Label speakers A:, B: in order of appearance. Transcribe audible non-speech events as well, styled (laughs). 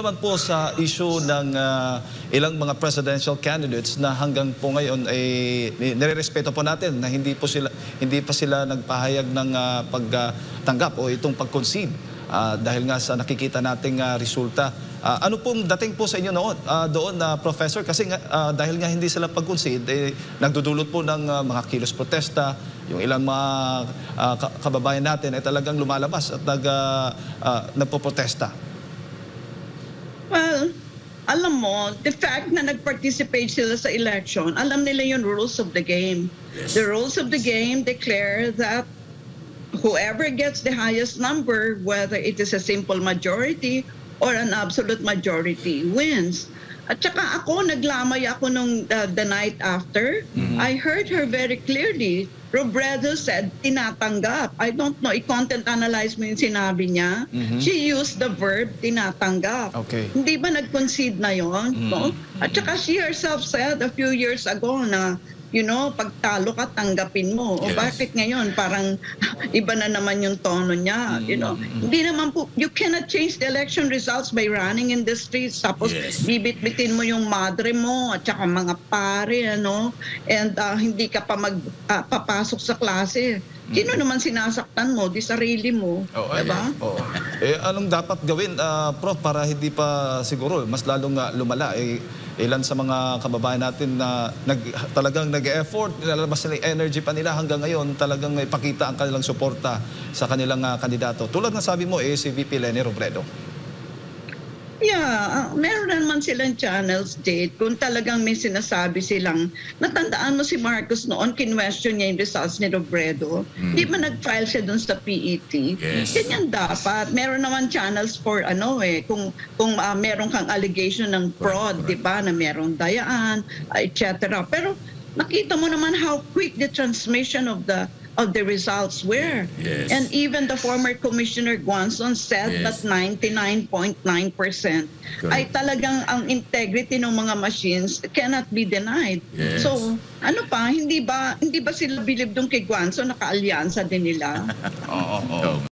A: naman po sa issue ng ah, ilang mga presidential candidates na hanggang po ngayon ay ni- nirerespeto po natin na hindi po sila hindi pa sila nagpahayag ng ah, pagtanggap o itong pag-concede Ah, dahil nga sa nakikita nating ah, resulta. Ah, ano pong dating po sa inyo noon ah, doon na professor kasi ah, dahil nga hindi sila pag-concede eh, nagdudulot po ng ah, mga kilos protesta yung ilang mga ka- kababayan natin ay talagang lumalabas at nag, ah, ah, nagpoprotesta.
B: Alam mo, the fact na nag-participate sila sa election, alam nila yung rules of the game. The rules of the game declare that whoever gets the highest number, whether it is a simple majority or an absolute majority, wins. At saka ako, naglamay ako nung uh, the night after. I heard her very clearly. Robredo said, tinatanggap. I don't know, i-content analyze mo yung sinabi niya. She used the verb, tinatanggap.
A: Okay.
B: Hindi ba nag-concede na yon? No? At saka she herself said a few years ago na, you know, pag talo ka, tanggapin mo. O
C: Yes.
B: bakit ngayon? Parang (laughs) iba na naman yung tono niya. You know, hindi naman po, you cannot change the election results by running in the streets. Tapos
C: Yes.
B: bibit-bitin mo yung madre mo at saka mga pare, ano, and ah, hindi ka pa magpapasok sa klase. Sino naman sinasaktan mo? Di sarili mo.
A: Oo,
B: diba?
A: Oo. Eh, anong dapat gawin, ah, Prof, para hindi pa siguro mas lalong ah, lumala? Eh, ilan sa mga kababayan natin na nag, talagang nag-effort, nilalabas nila yung energy pa nila hanggang ngayon, talagang ipakita ang kanilang suporta sa kanilang ah, kandidato. Tulad ng sabi mo, eh, si VP Lenny Robredo.
B: Yeah, uh, meron naman silang channels date kung talagang may sinasabi silang natandaan mo si Marcos noon kinwestiyon niya yung results ni Robredo. Di ba nag-file siya dun sa PET
C: Yes.
B: ganyan dapat. Meron naman channels for ano eh kung kung uh, meron kang allegation ng fraud di ba na merong dayaan etc pero nakita mo naman how quick the transmission of the of the results were
C: Yes.
B: and even the former commissioner Guanzon said
C: Yes.
B: that 99.9% ay talagang ang integrity ng mga machines cannot be denied.
C: Yes.
B: So, ano pa, hindi ba hindi ba sila bilib doon kay Guanzon, naka-alyansa din nila? (laughs)
A: Oo, oo.
C: Oo.